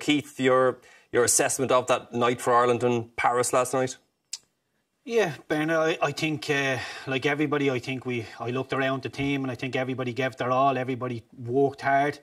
Keith, your your assessment of that night for Ireland in Paris last night? Yeah, Bernard, I, I think, uh, like everybody, I think we, I looked around the team and I think everybody gave their all, everybody worked hard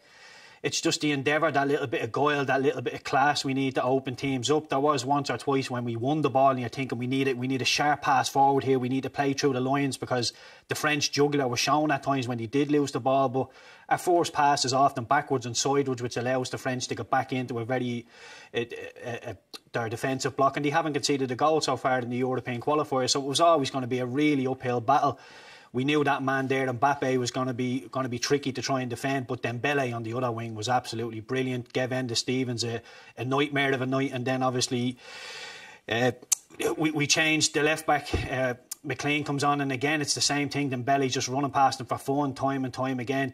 it's just the endeavour, that little bit of guile, that little bit of class we need to open teams up. There was once or twice when we won the ball and you're thinking we need it, we need a sharp pass forward here, we need to play through the lines because the French juggler was shown at times when he did lose the ball, but a forced pass is often backwards and sideways, which allows the French to get back into a very their defensive block, and they haven't conceded a goal so far in the European qualifier, so it was always going to be a really uphill battle we knew that man there, and Mbappe, was going to be going to be tricky to try and defend. But Dembele on the other wing was absolutely brilliant. Gave Enda Stevens a, a nightmare of a night, and then obviously uh, we, we changed the left back. Uh, McClean comes on, and again it's the same thing. Dembele just running past him for fun, time and time again.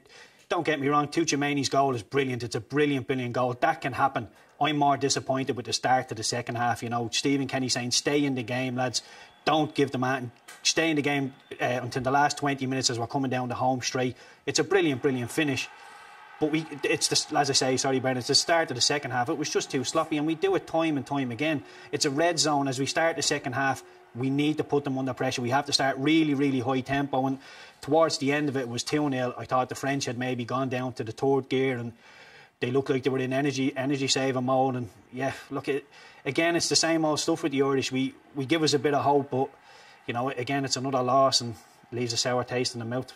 Don't get me wrong, Tchouameni's goal is brilliant. It's a brilliant, brilliant goal. That can happen. I'm more disappointed with the start to the second half. You know, Stephen Kenny saying, "Stay in the game, lads don't give the man stay in the game uh, until the last 20 minutes as we're coming down the home straight. It's a brilliant, brilliant finish. But we, it's the, as I say, sorry, Brendan, it's the start of the second half. It was just too sloppy, and we do it time and time again. It's a red zone as we start the second half. We need to put them under pressure. We have to start really, really high tempo. And towards the end of it, it was 2 0. I thought the French had maybe gone down to the third gear and they looked like they were in energy energy saving mode. And yeah, look, it, again, it's the same old stuff with the Irish. We we give us a bit of hope, but you know, again, it's another loss and leaves a sour taste in the mouth.